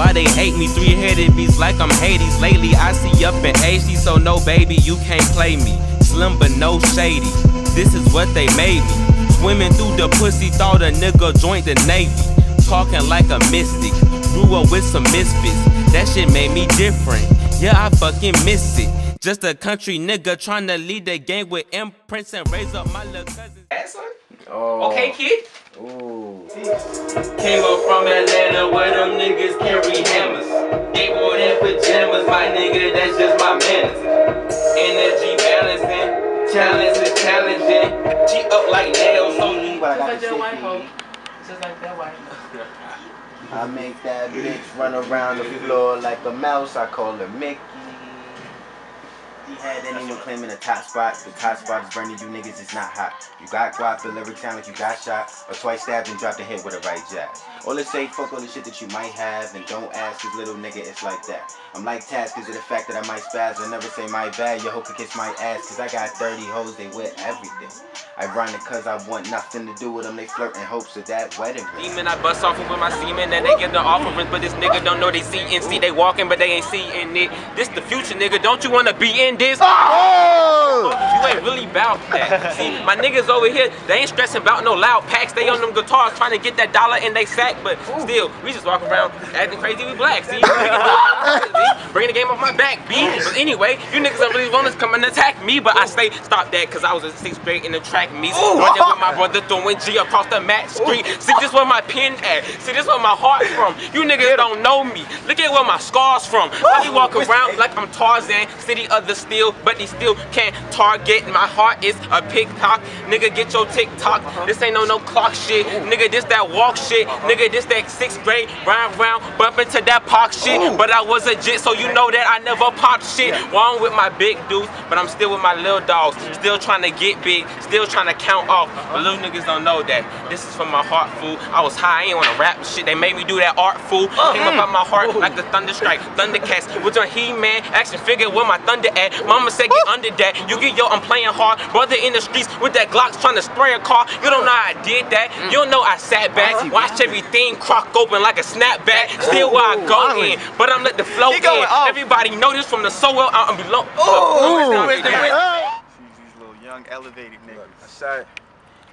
Why they hate me? Three headed beats like I'm Hades. Lately, I see up in HD, so no baby, you can't play me. Slim but no shady. This is what they made me. Swimming through the pussy, thought a nigga joined the Navy. Talking like a mystic. Grew up with some misfits. That shit made me different. Yeah, I fucking miss it. Just a country nigga trying to lead the game with imprints and raise up my little cousins. Oh. Okay, kid? Ooh. Came up from Atlanta where them niggas carry hammers. Skateboard in pajamas, my nigga, that's just my manners. Energy balancing, challenge is challenging. She up like nails, so you But I got like the that white hoe. Just like that white hoe. I make that bitch run around the floor like a mouse. I call her Mickey. Had anyone claiming a top spot. The top spot is burning you niggas, it's not hot. You got guap, but every time like you got shot. Or twice stabbed and dropped a hit with a right jab. Or let's say, fuck all the shit that you might have. And don't ask this little nigga, it's like that. I'm like task, cause of the fact that I might spaz. I never say my bad, your hoe can kiss my ass. Cause I got 30 hoes, they with everything. Ironic cause I want nothing to do with them. They flirt in hopes of that wedding ring. Demon, I bust off with my semen and they get the offerings, but this nigga don't know they see and see they walking, but they ain't seeing it. This the future, nigga. Don't you wanna be in this? Oh! You ain't really bout that. See, my niggas over here, they ain't stressing about no loud packs. They on them guitars trying to get that dollar in they sack, but still, we just walk around acting crazy. We black. See, bringing the game off my back, B. But anyway, you niggas don't really want to come and attack me, but I say stop that because I was in sixth grade in the track meets. Running with my brother throwing G across the mat street. See, this where my pen at. See, this where my heart from. You niggas don't know me. Look at where my scars from. I be walking around like I'm Tarzan, city of the steel, but they still can't target. My heart is a pickpock. Nigga, get your TikTok. This ain't no no clock shit. Nigga, this that walk shit. Nigga, this that sixth grade round round bumping to that pop shit. But I was a jit, so you know that I never pop shit. Well, I'm with my big dudes, but I'm still with my little dogs. Still trying to get big, still trying to count off. But little niggas don't know that. This is from my heart, fool. I was high, I ain't wanna rap shit. They made me do that art, fool. Came up out my heart like the thunder strike, Thundercats. With your He-Man, action figure where my thunder at. Mama said get under that. You get yo, I'm playing hard. Brother in the streets with that Glock trying to spray a car. You don't know how I did that. You don't know I sat back, watched everything crock open like a snapback. Still where I go in, but I'm let the flow in. Everybody know this from the so well I'm below. These little young elevated niggas. I said,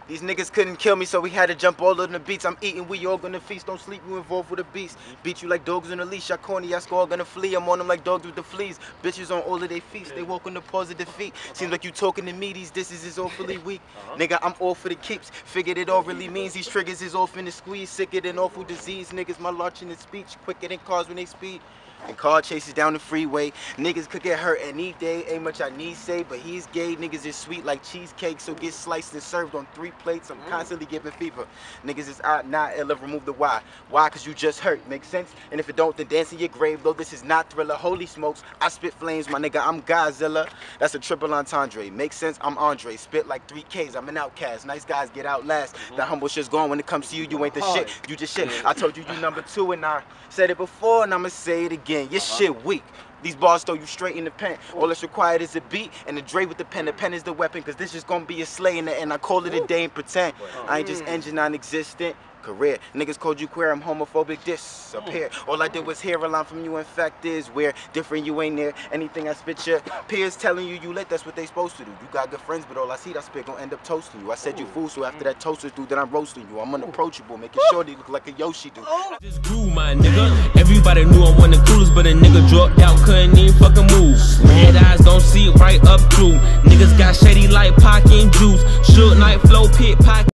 these niggas couldn't kill me, so we had to jump all over the beats. I'm eating, we all gonna feast. Don't sleep, you involved with the beast. Beat you like dogs on a leash. I corny, I score, gonna flee. I'm on them like dogs with the fleas. Bitches on all of their feet. They walk on the pause of defeat. Seems like you talking to me, these disses is awfully weak. Uh-huh. Nigga, I'm all for the keeps. Figured it all really means these triggers is off in the squeeze. Sicker than awful disease. Niggas, my launch in the speech. Quicker than cars when they speed. And car chases down the freeway. Niggas could get hurt any day. Ain't much I need say, but he's gay. Niggas is sweet like cheesecake, so get sliced and served on three plates. I'm mm. constantly giving fever. Niggas is out, not illa. Remove the why. Why? Cause you just hurt. Makes sense? And if it don't, then dance in your grave. Though this is not thriller. Holy smokes, I spit flames, my nigga. I'm Godzilla. That's a triple entendre. Makes sense? I'm Andre. Spit like three Ks. I'm an outcast. Nice guys get out last. Mm-hmm. The humble shit's gone when it comes to you. You ain't the shit. You just shit. I told you you number two, and I said it before, and I'ma say it again. Your shit weak. These bars throw you straight in the pen. All that's required is a beat and a Dre with the pen. The pen is the weapon, cause this is gonna be a slay in the end. I call it a day and pretend. I ain't just engine non-existent. Career. Niggas called you queer, I'm homophobic, disappear. Oh. All I did was hear a line from you, in fact is where different you ain't there. Anything I spit your peers telling you you lit, that's what they supposed to do. You got good friends, but all I see that spit gon' end up toasting you. I said you oh. fool, so after that toaster through, then I'm roasting you. I'm unapproachable, making sure they look like a Yoshi do. Oh. Just grew, my nigga. Everybody knew I'm one of the coolest, but a nigga dropped out, couldn't even fucking move. Red eyes don't see right up through. Niggas got shady like pocket juice. Shook night flow pit pocket.